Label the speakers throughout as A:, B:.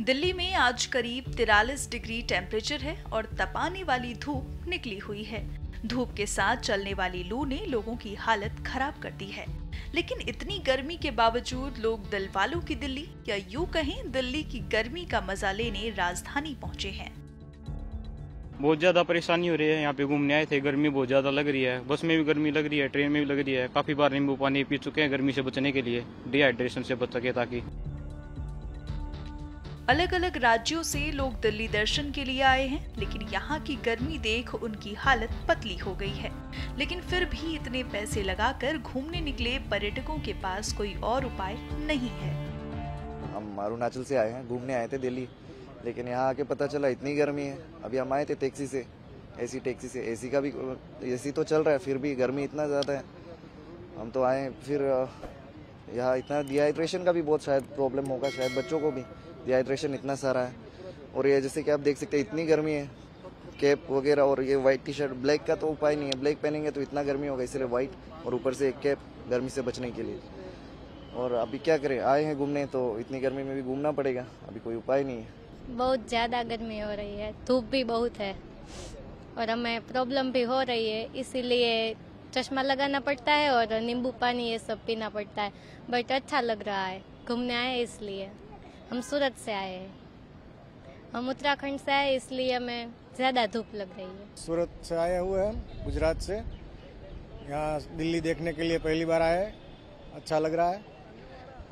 A: दिल्ली में आज करीब तिरालीस डिग्री टेम्परेचर है और तपाने वाली धूप निकली हुई है। धूप के साथ चलने वाली लू ने लोगों की हालत खराब कर दी है। लेकिन इतनी गर्मी के बावजूद लोग दिल वालों की दिल्ली या यूँ कहें दिल्ली की गर्मी का मज़ा लेने राजधानी पहुँचे हैं।
B: बहुत ज़्यादा परेशानी हो रही है यहाँ पे घूमने आए थे। गर्मी बहुत ज़्यादा लग रही है। बस में भी गर्मी लग रही है, ट्रेन में भी लग रही है। काफ़ी बार नींबू पानी पी चुके हैं गर्मी से बचने के लिए डिहाइड्रेशन से बच सके ताकि।
A: अलग अलग राज्यों से लोग दिल्ली दर्शन के लिए आए हैं, लेकिन यहाँ की गर्मी देख उनकी हालत पतली हो गई है। लेकिन फिर भी इतने पैसे लगाकर घूमने निकले पर्यटकों के पास कोई और उपाय नहीं है।
C: हम अरुणाचल से आए हैं, घूमने आए थे दिल्ली, लेकिन यहाँ आके पता चला इतनी गर्मी है। अभी हम आए थे टैक्सी से एसी टैक्सी से एसी का भी एसी तो चल रहा है, फिर भी गर्मी इतना ज़्यादा है। हम तो आए फिर यहाँ इतना डिहाइड्रेशन का भी बहुत शायद प्रॉब्लम होगा, शायद बच्चों को भी। डिहाइड्रेशन इतना सारा है। और ये जैसे कि आप देख सकते हैं, इतनी गर्मी है कैप वगैरह और ये वाइट टी शर्ट ब्लैक का तो उपाय नहीं है। ब्लैक पहनेंगे तो इतना गर्मी होगा, इसलिए वाइट और ऊपर से एक कैप गर्मी से बचने के लिए। और अभी क्या करें, आए हैं घूमने तो इतनी गर्मी में भी घूमना पड़ेगा। अभी कोई उपाय नहीं है।
D: बहुत ज़्यादा गर्मी हो रही है, धूप भी बहुत है। और हमें प्रॉब्लम भी हो रही है, इसीलिए चश्मा लगाना पड़ता है और नींबू पानी ये सब पीना पड़ता है। बट अच्छा लग रहा है। घूमने आए इसलिए। हम सूरत से आए हैं। हम उत्तराखंड से आए इसलिए हमें ज़्यादा धूप लग रही है।
E: सूरत से आए हुए हैं, गुजरात से। यहाँ दिल्ली देखने के लिए पहली बार आए अच्छा लग रहा है।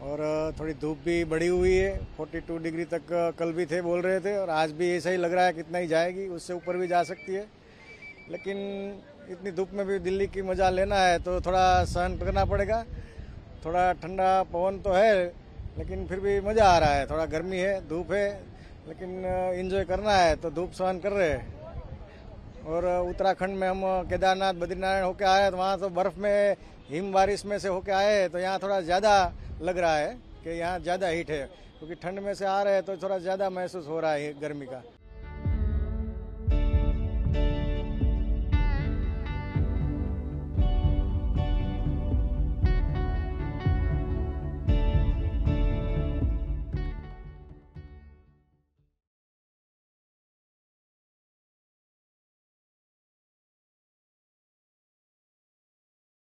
E: और थोड़ी धूप भी बढ़ी हुई है। 42 डिग्री तक कल भी थे, बोल रहे थे। और आज भी ऐसा ही लग रहा है कितना ही जाएगी। उससे ऊपर भी जा सकती है। लेकिन इतनी धूप में भी दिल्ली की मज़ा लेना है तो थोड़ा सहन करना पड़ेगा। थोड़ा ठंडा पवन तो है लेकिन फिर भी मज़ा आ रहा है। थोड़ा गर्मी है धूप है लेकिन इंजॉय करना है तो धूप सहन कर रहे हैं। और उत्तराखंड में हम केदारनाथ बद्रीनारायण होके आए तो वहाँ तो बर्फ़ में हिम बारिश में से होके आए हैं, तो यहाँ थोड़ा ज़्यादा लग रहा है कि यहाँ ज़्यादा हीट है क्योंकि ठंड में से आ रहे हैं तो थोड़ा ज़्यादा महसूस हो रहा है गर्मी का।